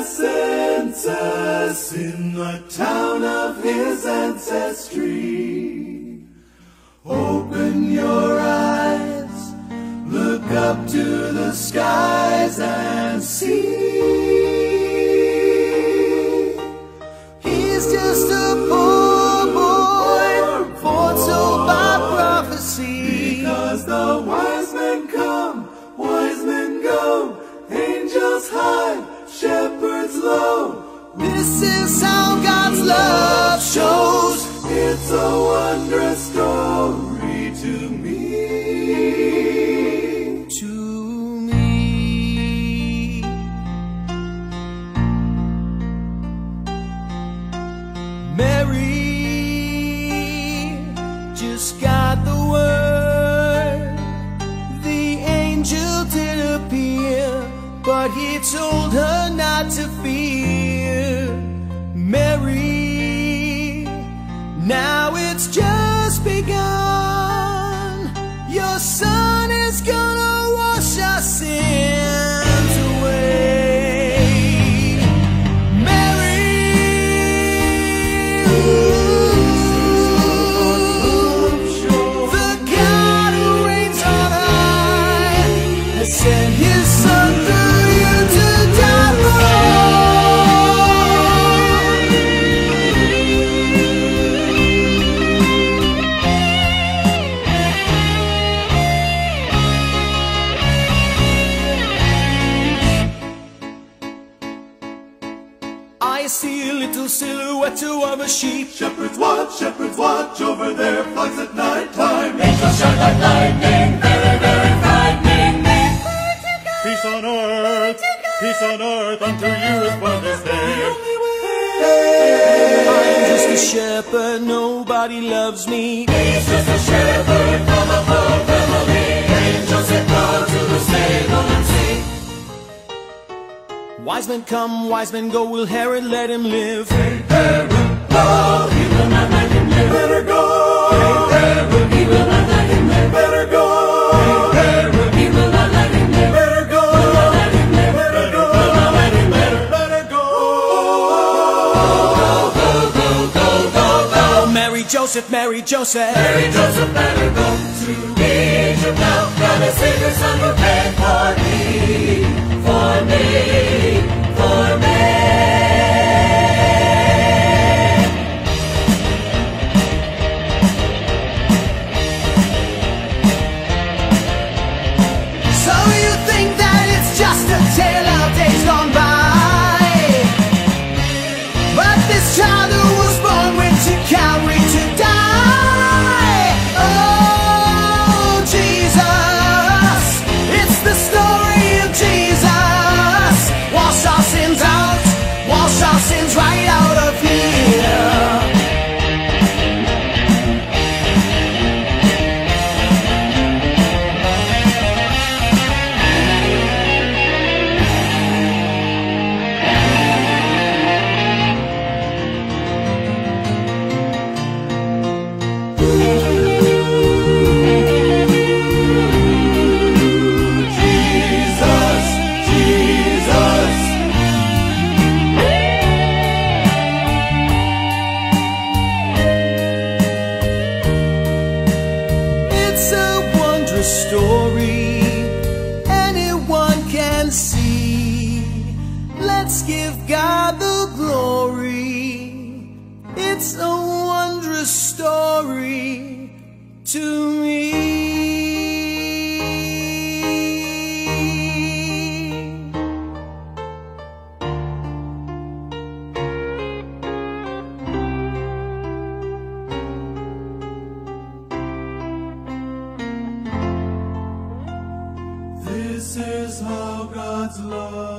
represents in the town of his ancestry. Open your eyes, look up to the skies and see. He's just a boy. Shepherds low. This is how God's love shows. It's a wondrous story to me. To me. Mary just got the word. The angel did appear, but he told her to fear. Little silhouette of a sheep. Shepherds watch, shepherds watch over their flocks at night time. Angels shine like lightning, very, very frightening me. Peace on earth, peace on earth, unto you is born this day. I'm just a shepherd, nobody loves me. He's just a shepherd from a poor family. Angels that go to the stable and see. Wise men come, wise men go, will Herod let him live? Herod No, he will not let him live. Better go, He will not let him live. better go, He will not let him live. better go, Let him live. better go, Will not let him live. better go. Oh, Mary Joseph, Mary Joseph. Mary Joseph better go to Egypt now. Has sent his son prepared for me, It's a wondrous story to me. This is how God's love.